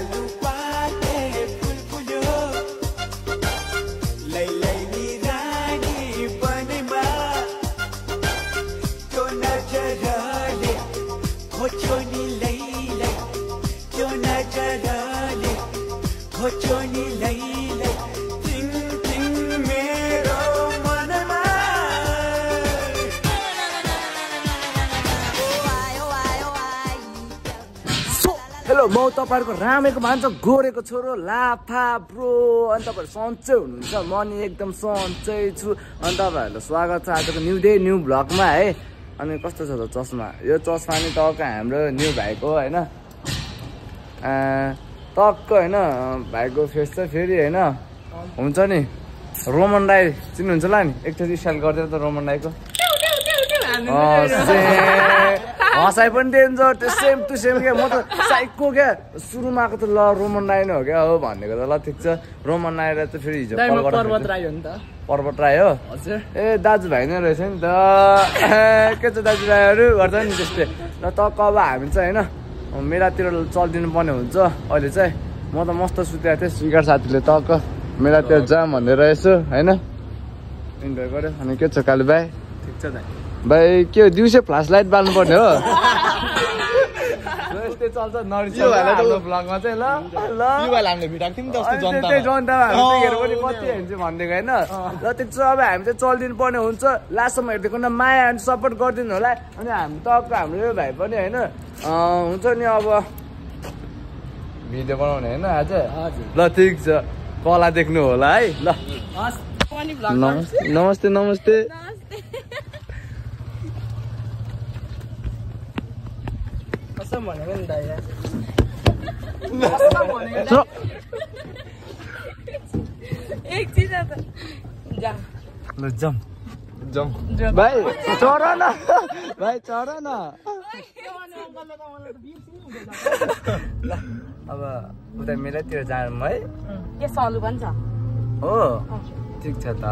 salud. म तपाईँहरूको रामेको भान्सा गोरेको छोरो लाफा ब्रो अनि तपाईँहरू सन्चै हुनुहुन्छ। म नि एकदम सन्चै छु। अनि तपाईँहरूलाई स्वागत छ आजको न्यु डे न्यु भ्लगमा है। अनि कस्तो छ त चस्मा? यो चस्मा नि टक्क हाम्रो न्यु भाइको होइन? टक्क होइन? भाइको फेस चाहिँ फेरि होइन? हुन्छ नि? रोमन राई चिन्नुहुन्छ होला नि? एकचोटि स्टाइल गरिदिएर त रोमन राईको। हँसाइ पनि डेन्जर त्यो सेम टु सेम क्या। म त साइकको क्या। सुरुमा आएको त ल रोमन राई नै हो क्या हो भनेको त ल ठिक छ। रोमन राईलाई त फेरि हिजो पर्वत राई हो नि त। पर्वत राई हो? हजुर। ए दाजुभाइ नै रहेछ नि त। के छ दाजुभाइहरू गर्छ नि त्यस्तै। र टक्क अब हामी चाहिँ होइन? मेलातिर चलिदिनु पर्ने हुन्छ। अहिले चाहिँ म त मस्त सुतेको थिएँ स्विकार साथीले टक्क मेलातिर जाम भनेर यसो होइन? इन्जोय गऱ्यो अनि के छ कालु भाइ? ठिक छ दाइ। भाइ के हो दिउँसो फ्लास लाइट बाल्नु पर्ने हो? यस्तै चल्छ भ्लगमा चाहिँ ल त कति भनिदिएको होइन? र त्यो चाहिँ अब हामी चाहिँ चलिदिनु पर्ने हुन्छ। लास्टसम्म हेरिदिएको न माया अनि सपोर्ट गरिदिनु होला। अनि हामी टक्क हाम्रो यो भाइ पनि होइन? अँ, हुन्छ नि अब। भिडियो बनाउने होइन आज? हजुर। ल ठिक छ। कला देख्नु होला है? ल। नमस्ते। नमस्ते। भनेको नि दाइ ल भाइ चढ न। भाइ चढ न। ल अब उता मेलातिर जाऊँ है। पनि छ। हो। ठिक छ त।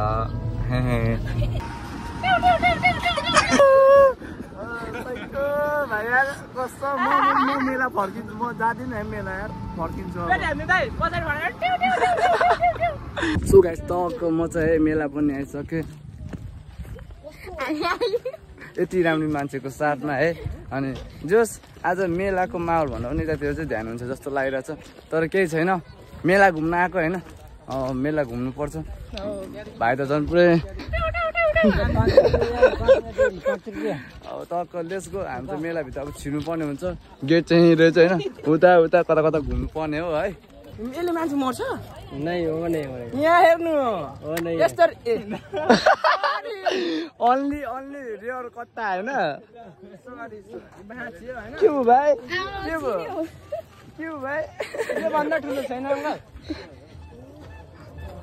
हे। भाइ यार कस्तो? म म मेला फर्किन्छु। म जाँदिनँ है मेला यार। फर्किन्छु। सो गाइस टक्क म चाहिँ मेला पनि आइसकेँ। यति राम्रो मान्छेको साथमा है। अनि जोस् आज मेलाको माहौल भन्दा पनि यतातिर चाहिँ ध्यान हुन्छ जस्तो लागिरहेछ। तर केही छैन। मेला घुम्न आएको होइन। अँ, मेला घुम्नु पर्छ। भाइ त झन् पुरै अब टक्क लेस गो हामी त मेलाभित्र अब छिर्नु पर्ने हुन्छ। गेट चाहिँ रहेछ होइन। उता उता कता कता घुम्नु पर्ने हो है। यसले मान्छे मर्छ? नै हो नै यहाँ हेर्नु। यस्तो ए। अन्ली अन्ली रेयर कट्टा होइन? के भयो भाइ? के भयो? के भयो भाइ? योभन्दा ठुलो छैन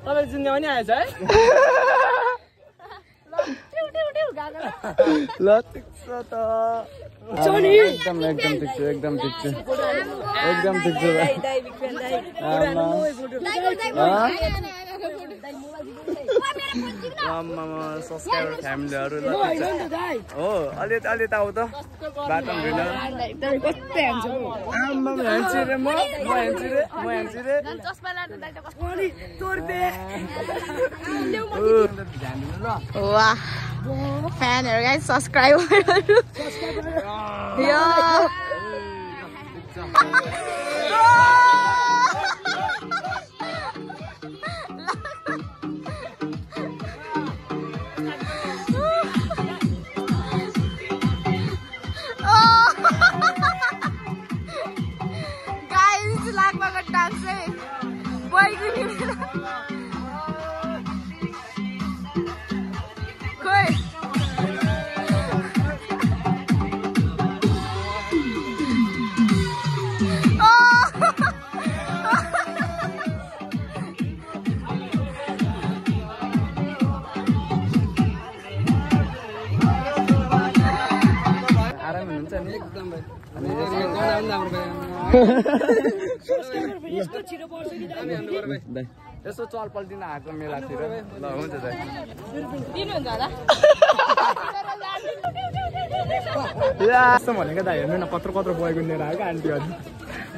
तपाईँ जिन्दगी पनि आएछ है। don't ल। ठिक छ त। एकदम एकदम ठिक छ एकदम ठिक छ। एकदम ठिक छ। आमामा सब्सक्राइबर फ्यामिलीहरू ल हो अलि अलि त आऊ त। बाटो हान्छ रे म। म रे रे। वाह। फ्यानहरू गाई सब्सक्राइबरहरू यो गाइस लाग्माको यसो चलपल्टिन आएको मेलातिर ल हुन्छ यस्तो भनेको दाइ हेर्नु न कत्रो कत्रो बयगुन लिएर आएको आन्टीहरू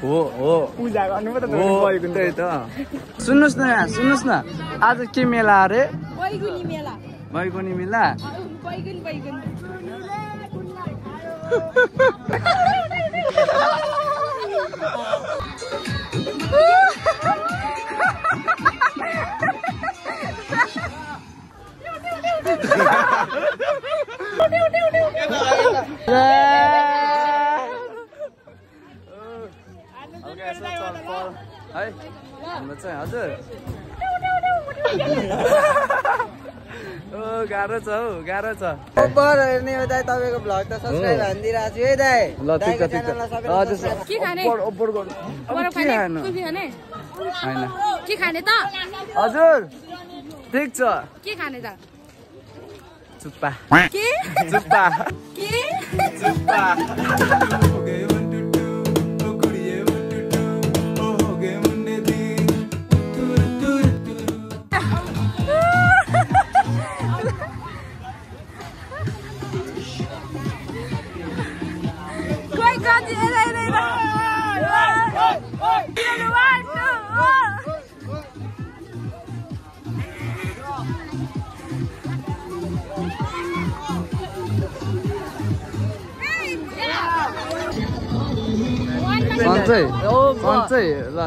हो हो पूजा गर्नु पो त त्यही त सुन्नुहोस् न यहाँ सुन्नुहोस् न आज के मेला अरे बैगुनी मेला बैगुनी मेला बैगुन बैगुन है हाम्रो चाहिँ हजुर ओ गाह्रो छ हौ गाह्रो छ। ओभर हेर्ने हो दाइ तपाईँको भ्लग त सब्सक्राइब हानिदिइरहेको छु है दाइ ल ठिक छ दाइको ठिक छ। च्यानललाई सबैले हजुर के खाने? गर्नु। के खाने? के खाने त? ठिक छ। के खाने त? चुप्पा। के? चुप्पा। के? चुप्पा। सन्चै सन्चै ल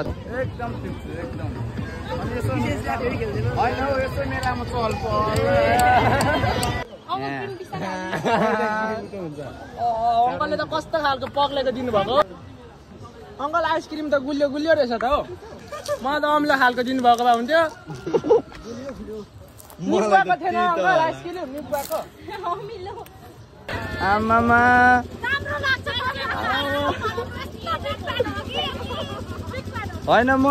एकदम अङ्कलले त कस्तो खालको पग्लेको दिनुभएको? अङ्कल आइसक्रिम त गुलियो गुलियो रहेछ त हो। मलाई त अम्लो खालको दिनुभएको भए हुन्थ्यो। निपुवाको थिएन अङ्कल आइसक्रिम निपुवाको आमामा होइन म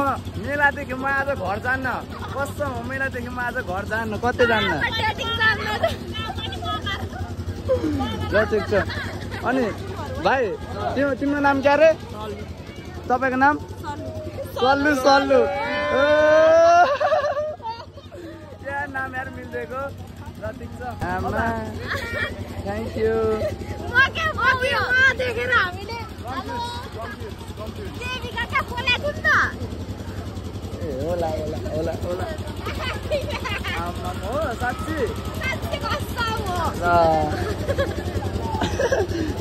मेलादेखि म आज घर जान्न। कस्तो हो मेलादेखि म आज घर जान्न? कतै जान्न? ल ठिक छ। अनि भाइ तिम्रो तिम्रो नाम क्या अरे तपाईँको नाम? सल्लु सल्लु! क्या नाम यार मिल्दिएको आमा थ्याङ्क यू देखेर हामीले ए होला होला होला होला आमा हो साँच्ची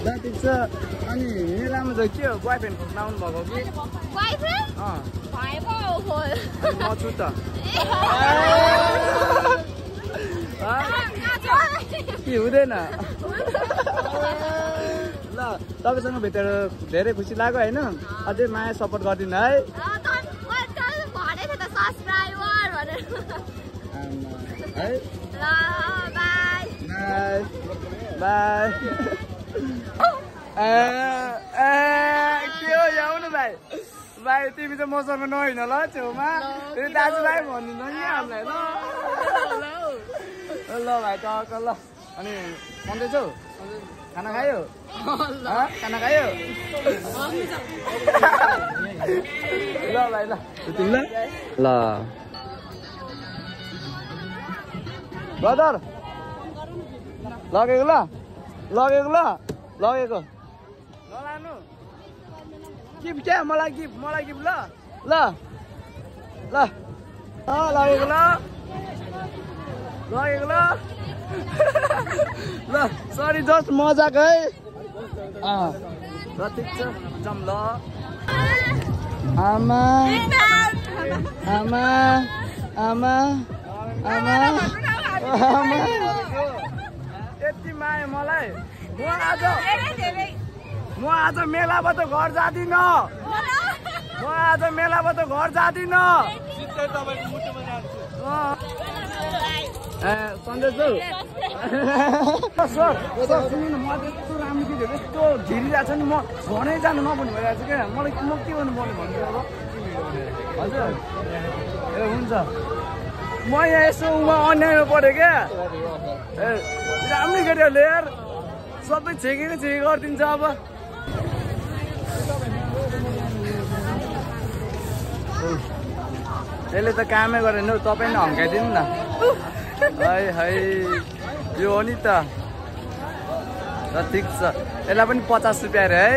ल ठिक छ अनि मेलामा चाहिँ के हो बोयफ्रेन्ड खोज्न आउनु भएको कि? बोयफ्रेन्ड अँ। भए पो हो अनि म छु त? कि हुँदैन ल तपाईँसँग भेटेर धेरै खुसी लाग्यो होइन अझै माया सपोर्ट गरिदिनु है त के हो आउनु भाइ भाइ तिमी चाहिँ मसँग नहिँड ल छेउमा दाजुभाइ भनिदिनु नि हामीलाई ल ल भाइ टक्क ल। अनि सन्दैछौ खाना खायो? हँ? खाना खायो? ल भाइ ल। ल। ल ब्रदर लगेको ल। लगेको ल। लगेको। नलानु गिफ्ट क्या? मलाई गिफ्ट मलाई गिफ्ट ल। ल। ल लगेको ल। लगेको ल। ल सरी जस्ट मजाक है। अँ ल ठिक छ जाउँ ल। आमा आमा आमा आमा आमा। यति माया मलाई। म आज म आज मेलाबाट घर जाँदिनँ। म आज मेलाबाट घर जाँदिनँ। सन्देश हौ सर सर सुन्नु न म त यस्तो राम्रो केटीहरू यस्तो झिरिरहेको छ नि म घरै जानु नभन्नु भइरहेको छ क्या मलाई म के गर्नु पर्ने अब हजुर। ए हुन्छ। म यहाँ यसो उमा अन्यायमा परेँ क्या ए राम्रो केटीहरूले यार। सबै छेकेको छेके गरिदिन्छ अब। यसले त कामै गरेन हौ तपाईँ नै हन्काइदिनु न। है है यो हो नि त ठिक छ। यसलाई पनि पचास रुपियाँ अरे है।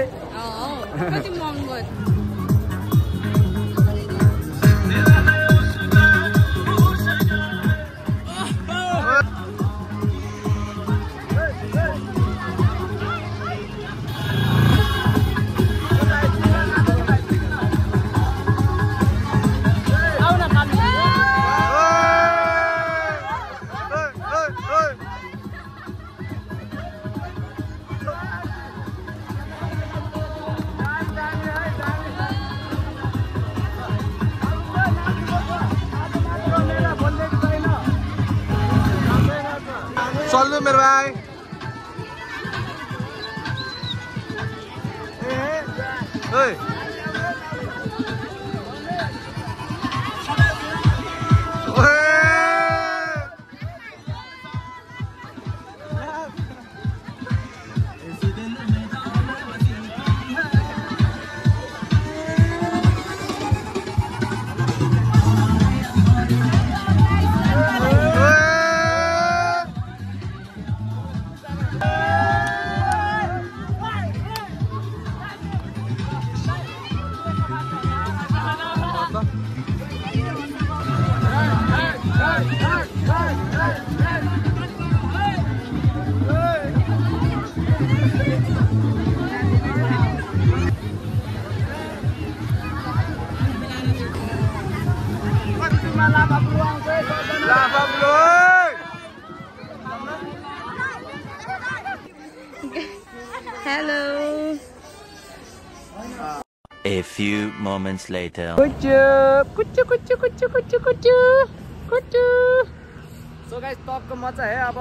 Hello. A few moments later. Good job. Good job. Good job. Good job. Good job. So guys टक्क मजा है अब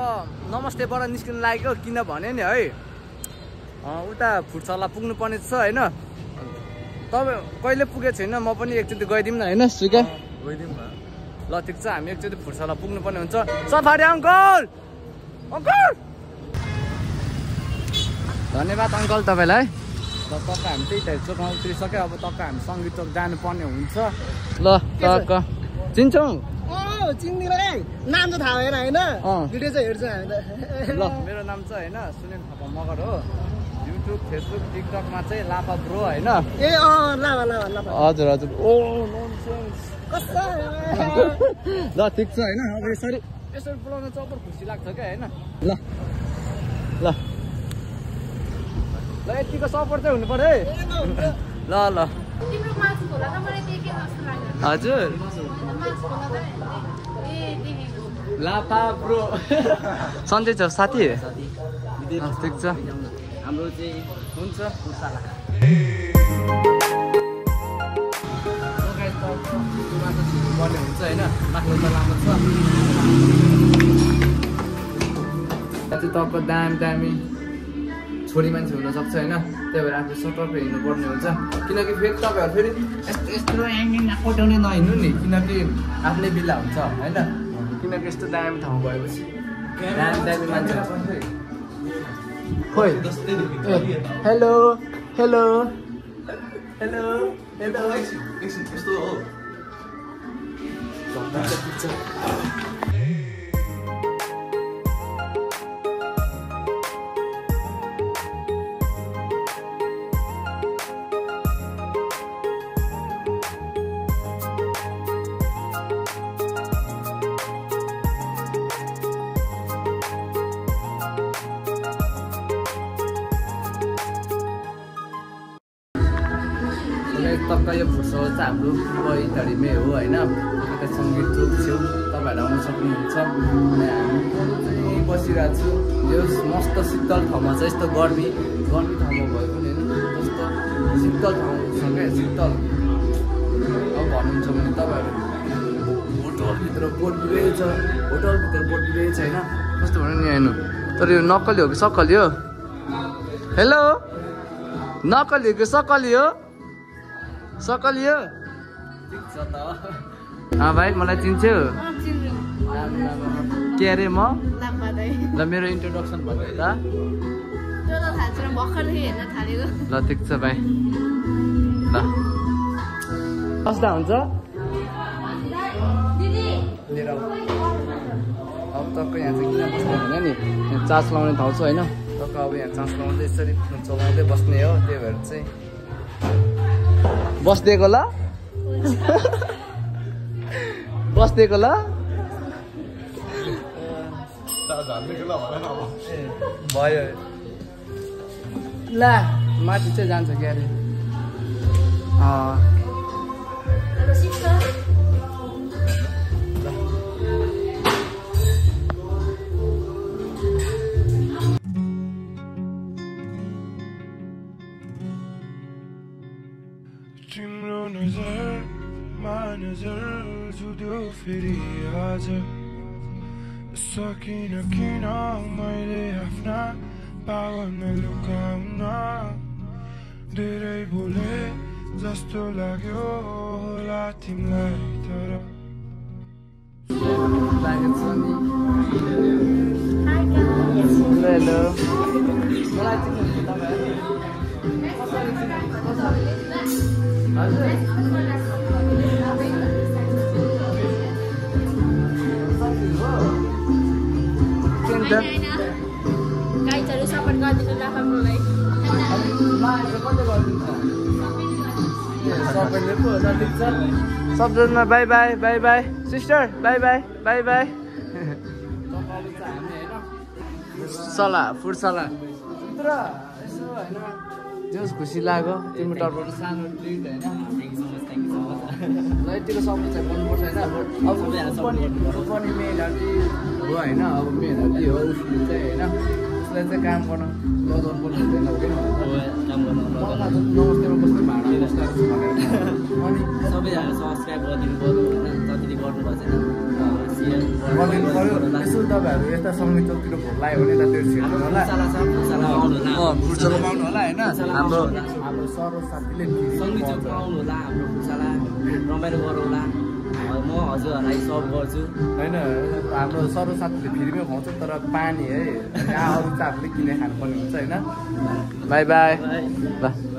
नमस्तेबाट निस्किनु लाग्यो किनभने नि है अँ, उता फुटसला पुग्नु पर्ने छ होइन? तपाईँ कहिले पुगेको छैन म पनि एकचोटि गइदिउँ न होइन सुका ल ठिक छ हामी एकचोटि फुटसला पुग्नु पर्ने हुन्छ। Safari uncle! अङ्कल! धन्यवाद अङ्कल तपाईँलाई। ल टक्क हामी त्यही त चोकमा उत्रिसक्यो अब टक्क हामी सङ्गीत चोक जानुपर्ने हुन्छ। ल टक्क। चिन्छौँ? चिन्दिनँ नाम चाहिँ थाहा भएन होइन। भिडियो चाहिँ हेर्छ हामी त। ल मेरो नाम चाहिँ होइन सुनिल थापा मगर हो। युट्युब फेसबुक टिकटकमा चाहिँ लापा ब्रो होइन? ए अँ लाभा लाभा लाभा हजुर हजुर। ओ ल ठिक छ होइन? अब यसरी। यसरी बोलाउन चाहिँ अपर खुसी लाग्छ क्या होइन? ल। ल। ल यतिको सपोर्ट चाहिँ हुनु पऱ्यो है। ल ल तिम्रो मासु खोला त मलाई देखेँ जस्तो लाग्यो? हजुर। सन्चै छ साथी? ठिक छ। हाम्रो चाहिँ हुन्छ पर्ने हुन्छ होइन माथिल्लो त लामो छ चाहिँ तपाईँको दामी दामी। छोरी मान्छे हुनसक्छ होइन? त्यही भएर आफू सतर्क हिँड्नुपर्ने हुन्छ। किनकि फेरि तपाईँहरू फेरि यस्तो यस्तो एङ्गिङ कोट्याउने नहिँड्नु नि किनकि आफ्नै बिल्ला हुन्छ होइन? किनकि यस्तो दामी ठाउँ भएपछि। दामी दामी खोइ हेलो हेलो हेलो हेलो। टक्क यो फुटसल चाहिँ हाम्रो पैतडीमै हो होइन? यता सङ्गीत चोक छेउ तपाईँहरू आउन सक्नुहुन्छ। अनि हामी बसिरहेको छु। यो मस्त शीतल ठाउँमा चाहिँ यस्तो गर्मी गर्मी ठाउँमा भए पनि होइन जस्तो शीतल ठाउँ छ क्या शीतल। अब भन्नुहुन्छ भने तपाईँहरू होटलभित्र बोट रहेछ होटलभित्र बोट रहेछ होइन कस्तो भन्यो नि होइन तर यो नक्कली हो कि सक्कली हो? हेलो नक्कली हो कि सक्कली हो? सकली हो ठिक छ त। अँ भाइ मलाई चिन्छौ। के अरे म? ल मेरो इन्ट्रोडक्सन भन्नु त। ल ठिक छ भाइ। ल। कस्ता हुन्छ। लिएर। अब टक्क यहाँ चाहिँ किन बस्ने भने नि चार्ज लाउने ठाउँ छ होइन। टक्क अब यहाँ चार्ज लाउँदै यसरी चलाउँदै बस्ने हो त्यही भएर चाहिँ बस्दिएको ल बस्दिएको ल भयो। ला माथि चाहिँ जान्छ क्या तिम्रो नजरमा नजर जुद्यो फेरि आज सकिन किन मैले आफ्ना पावनमा लुकाउन धेरै बोले जस्तो लाग्यो होला तिमीलाई तर हेलो गाइडहरू सबजना bye bye bye bye sister bye bye bye bye सल्लाह फुड जोस् खुसी लाग्यो तिम्रो तर्फबाट। सानो ट्रिट होइन। ल यतिको समस्या गर्नुपर्छ होइन। अब पनि पनि मेहनती हो होइन। अब मेहनती हो उसले चाहिँ होइन। उसलाई चाहिँ काम गर्न लगाउनु पर्ने हुँदैन नमस्तेमा कस्तो भाँडा अनि सबैजना सब्सक्राइब गरिदिनु पर्यो। होइन जतिले गर्नुभएको छैन गरिदिनु पऱ्यो यसो तपाईँहरू यता सङ्गीत चौकतिर भोक लाग्यो भने यता त्यो छिर्नु होला होला होइन हाम्रो हाम्रो सर साथीले सङ्गीत चौकमा आउनु होला हाम्रो फुर्सला रमाइलो गरौँ होला म हजुरहरूलाई सर्भ गर्छु होइन हाम्रो सर साथीले फ्रीमै खुवाउँछ तर पानी है अरू चाहिँ आफूले किनेर खानुपर्ने हुन्छ होइन बाई बाई